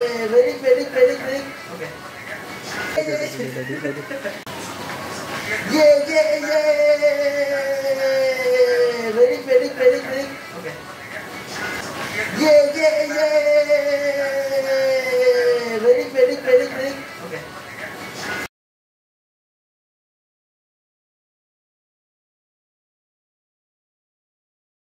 Ready, ready, ready, ready. Okay. Yeah, yeah, yeah. Ready, ready, ready, ready. Okay. Yeah, yeah, yeah.